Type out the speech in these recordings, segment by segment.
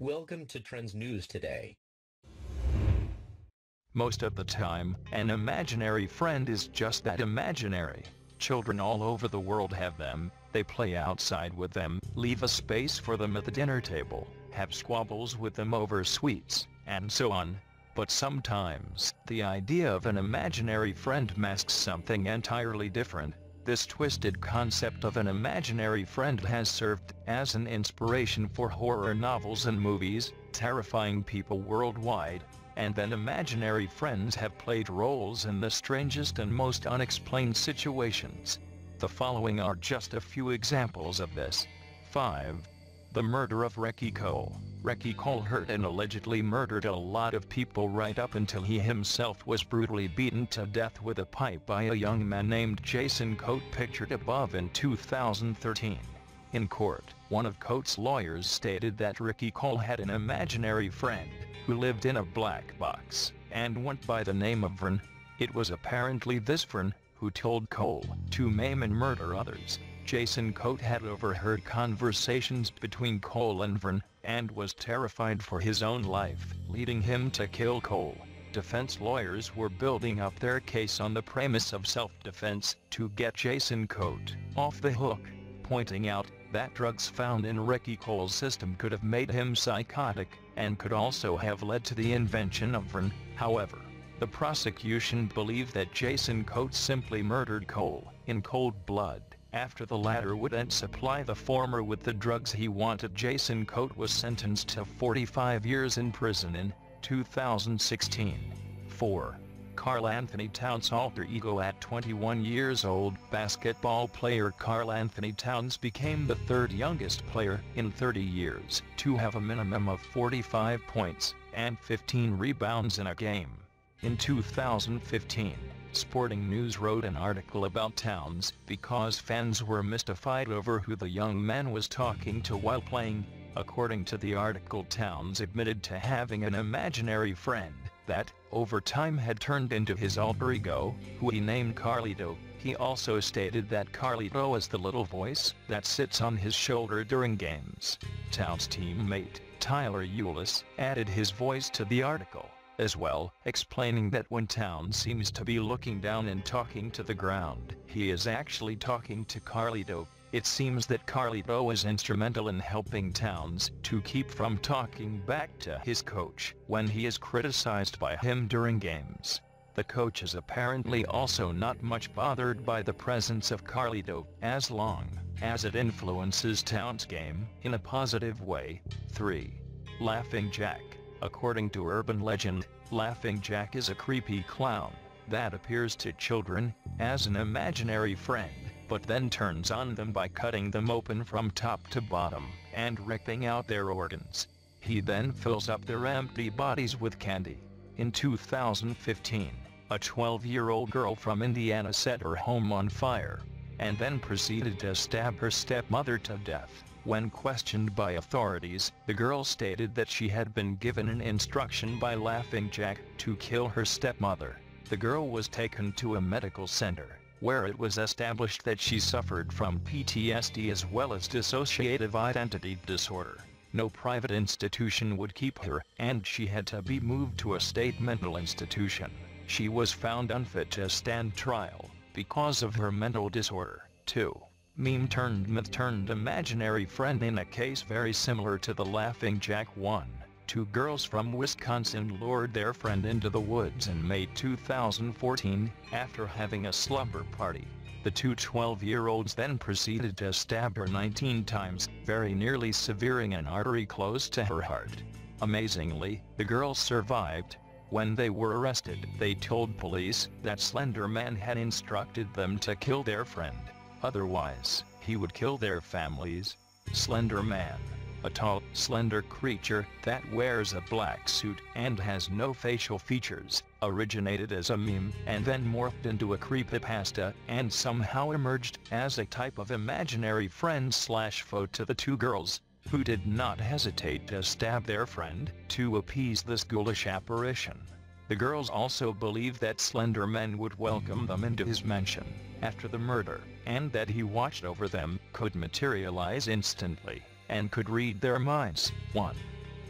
Welcome to Trends News Today. Most of the time, an imaginary friend is just that imaginary. Children all over the world have them, they play outside with them, leave a space for them at the dinner table, have squabbles with them over sweets, and so on. But sometimes, the idea of an imaginary friend masks something entirely different. This twisted concept of an imaginary friend has served as an inspiration for horror novels and movies, terrifying people worldwide, and then imaginary friends have played roles in the strangest and most unexplained situations. The following are just a few examples of this. 5. The murder of Ricky Ricky Cole hurt and allegedly murdered a lot of people right up until he himself was brutally beaten to death with a pipe by a young man named Jason Coate pictured above in 2013. In court, one of Coate's lawyers stated that Ricky Cole had an imaginary friend, who lived in a black box, and went by the name of Vern. It was apparently this Vern, who told Cole to maim and murder others. Jason Coate had overheard conversations between Cole and Vern, and was terrified for his own life, leading him to kill Cole. Defense lawyers were building up their case on the premise of self-defense to get Jason Coate off the hook, pointing out that drugs found in Ricky Cole's system could have made him psychotic, and could also have led to the invention of Vern. However, the prosecution believed that Jason Coate simply murdered Cole in cold blood after the latter would then supply the former with the drugs he wanted. Jason Coate was sentenced to 45 years in prison in 2016. 4. Karl-Anthony Towns alter ego at 21 years old, basketball player Karl-Anthony Towns became the third youngest player in 30 years to have a minimum of 45 points and 15 rebounds in a game. In 2015, Sporting News wrote an article about Towns because fans were mystified over who the young man was talking to while playing. According to the article Towns admitted to having an imaginary friend that, over time had turned into his alter ego, who he named Carlito. He also stated that Carlito is the little voice that sits on his shoulder during games. Towns teammate, Tyler Ulis, added his voice to the article as well, explaining that when Town seems to be looking down and talking to the ground, he is actually talking to Carlito. It seems that Carlito is instrumental in helping Towns to keep from talking back to his coach when he is criticized by him during games. The coach is apparently also not much bothered by the presence of Carlito, as long as it influences Towns' game in a positive way. 3. Laughing Jack According to urban legend, Laughing Jack is a creepy clown that appears to children as an imaginary friend, but then turns on them by cutting them open from top to bottom and ripping out their organs. He then fills up their empty bodies with candy. In 2015, a 12-year-old girl from Indiana set her home on fire and then proceeded to stab her stepmother to death. When questioned by authorities, the girl stated that she had been given an instruction by Laughing Jack to kill her stepmother. The girl was taken to a medical center, where it was established that she suffered from PTSD as well as dissociative identity disorder. No private institution would keep her, and she had to be moved to a state mental institution. She was found unfit to stand trial because of her mental disorder, too meme turned myth turned imaginary friend in a case very similar to the Laughing Jack one. Two girls from Wisconsin lured their friend into the woods in May 2014 after having a slumber party. The two 12-year-olds then proceeded to stab her 19 times, very nearly severing an artery close to her heart. Amazingly, the girls survived. When they were arrested, they told police that Slender Man had instructed them to kill their friend. Otherwise, he would kill their families. Slender Man. A tall, slender creature that wears a black suit and has no facial features, originated as a meme and then morphed into a creepypasta and somehow emerged as a type of imaginary friend slash foe to the two girls, who did not hesitate to stab their friend to appease this ghoulish apparition. The girls also believe that Slender Man would welcome them into his mansion after the murder, and that he watched over them, could materialize instantly, and could read their minds. 1.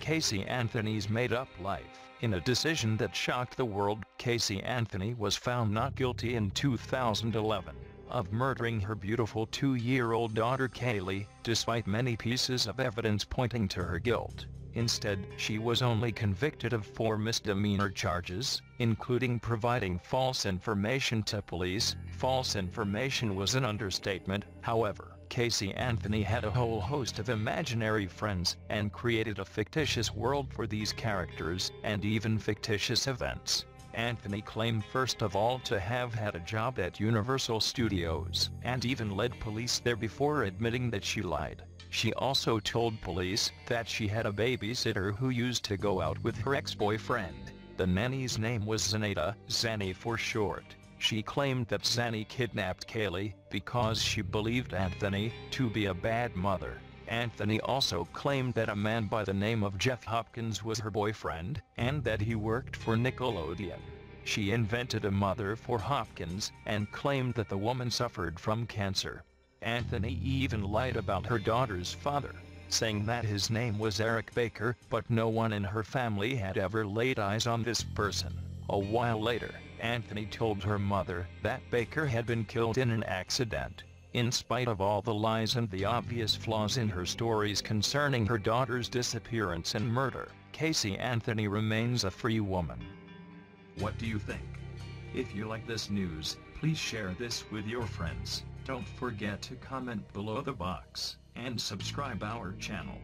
Casey Anthony's made-up life. In a decision that shocked the world, Casey Anthony was found not guilty in 2011 of murdering her beautiful two-year-old daughter Kaylee, despite many pieces of evidence pointing to her guilt. Instead, she was only convicted of four misdemeanor charges, including providing false information to police. False information was an understatement, however. Casey Anthony had a whole host of imaginary friends, and created a fictitious world for these characters, and even fictitious events. Anthony claimed first of all to have had a job at Universal Studios, and even led police there before admitting that she lied. She also told police that she had a babysitter who used to go out with her ex-boyfriend. The nanny's name was Zaneta, Zanny for short. She claimed that Zanny kidnapped Kaylee because she believed Anthony to be a bad mother. Anthony also claimed that a man by the name of Jeff Hopkins was her boyfriend, and that he worked for Nickelodeon. She invented a mother for Hopkins, and claimed that the woman suffered from cancer. Anthony even lied about her daughter's father, saying that his name was Eric Baker, but no one in her family had ever laid eyes on this person. A while later, Anthony told her mother that Baker had been killed in an accident. In spite of all the lies and the obvious flaws in her stories concerning her daughter's disappearance and murder, Casey Anthony remains a free woman. What do you think? If you like this news, please share this with your friends. Don't forget to comment below the box and subscribe our channel.